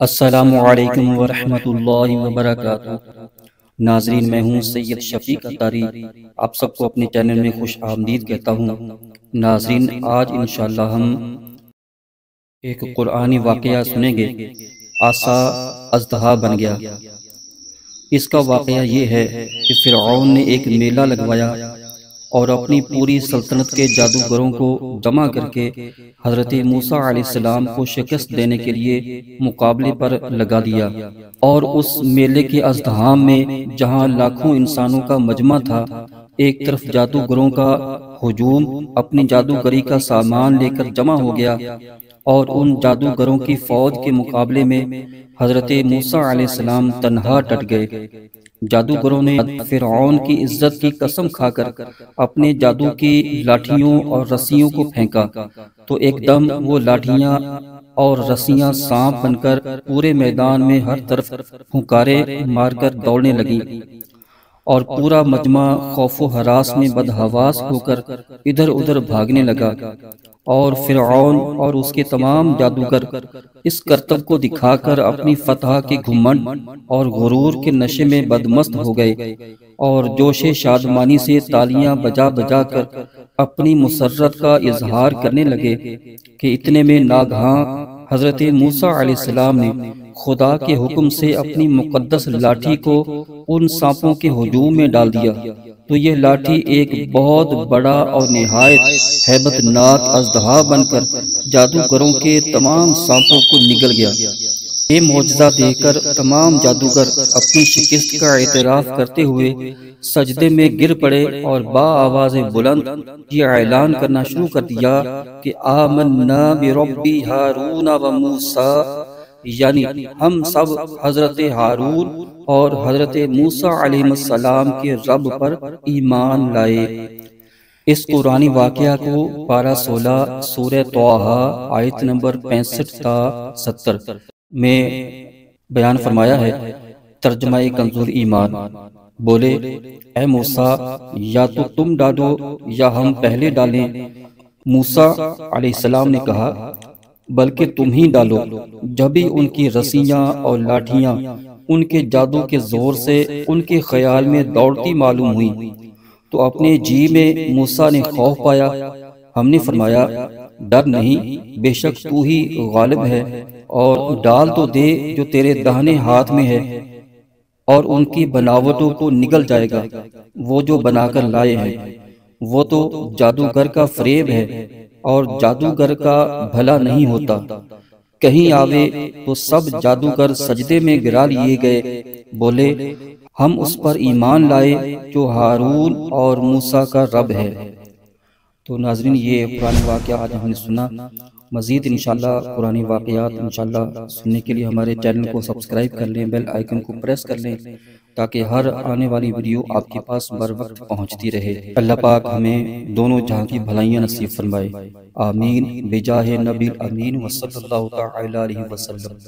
असलकम वरहमतुल्लाहि वबरकातुहू नाजरीन मैं हूँ सैयद शफीक अतारी। आप सबको अपने चैनल में खुश आमदीद कहता हूँ। नाजरीन आज इन हम एक कुरानी वाक़ सुनेंगे। आसा अजदहा बन गया। इसका वाक़ ये है कि फ़िर ने एक मेला लगवाया। और अपनी पूरी सल्तनत के जादूगरों को जमा करके हज़रत मूसा सलाम को शिकस्त देने के लिए मुकाबले पर लगा दिया। और उस मेले के अजतहाम में जहाँ लाखों इंसानों का मजमा था एक तरफ़ जादूगरों का हजूम अपनी जादूगरी का सामान लेकर जमा हो गया। और उन जादूगरों की फौज के मुकाबले में हज़रत मूसा सलाम तनहा टट गए। जादूगरों ने फिरौन की इज़्ज़त की कसम खाकर अपने जादू की लाठियों और रस्सियों को फेंका। तो एकदम वो लाठियाँ और रस्सियाँ सांप बनकर पूरे मैदान में हर तरफ़ फुकारे मारकर दौड़ने लगी। और पूरा मजमा खौफ हरास में बदहवास होकर इधर उधर भागने लगा। और फिर और उसके तमाम जादूगर इस करतब को दिखाकर अपनी फतह के घुमंड और गुरूर के नशे में बदमस्त हो गए। और जोशे शादमानी से तालियाँ बजा बजा कर अपनी मुसरत का इजहार करने लगे कि इतने में नागहा हज़रत मूसा सलाम ने खुदा के हुक्म से अपनी मुकद्दस लाठी को उन सांपों के हजूम में डाल दिया। तो यह लाठी एक बहुत बड़ा और नहायत हैबतनाक अजहा बनकर जादूगरों के तमाम सांपों को निगल गया। ये मुआजा देकर तमाम जादूगर अपनी शिकस्त का एतराफ करते हुए सजदे में गिर पड़े और बा आवाज़ बुलंद ये ऐलान करना शुरू कर दिया कि आमन्ना बिरब्बी हारून व मूसा, यानी हम सब हज़रत हारून और हज़रत मूसा सलाम के रब पर ईमान लाए। इस कुरानी वाकया को पारा सोलह सूर्य तोहा, आयत नंबर पैंसठ था सत्तर। में बयान फरमाया है तर्जमा कमज़ोर ईमान। बोले, ए मूसा, या तो तुम डालो, या हम पहले डालें। मूसा अलैहिस्सलाम ने कहा, बल्कि तुम ही डालो। जब भी उनकी रस्सियाँ और लाठियाँ उनके जादू के ज़ोर से उनके ख्याल में दौड़ती मालूम हुई तो अपने जी में मूसा ने खौफ पाया। हमने फरमाया, डर नहीं, बेशक तू ही गालिब है। और डाल तो दे जो तेरे दाहने हाथ में है और उनकी बनावटों को निगल जाएगा। वो जो बनाकर लाए हैं वो तो जादूगर का फरेब है और जादूगर का भला नहीं होता। कहीं आवे तो सब जादूगर सजदे में गिरा लिए गए। बोले हम उस पर ईमान लाए जो हारून और मूसा का रब है। तो नाजरीन ये पुराने वाक़ आज हमने सुना। मज़ीद इन पुरानी वाक़ात इन सुनने के लिए हमारे चैनल को सब्सक्राइब कर लें बेल आइकन को प्रेस कर लें ताकि हर आने वाली वीडियो आपके पास बर वक्त पहुँचती रहे। अल्लाह पाक हमें दोनों जहाँ की भलाइयाँ नसीब फरमाए। आमीन। बेजाह नबी अमीन अलैहि वसल्लम।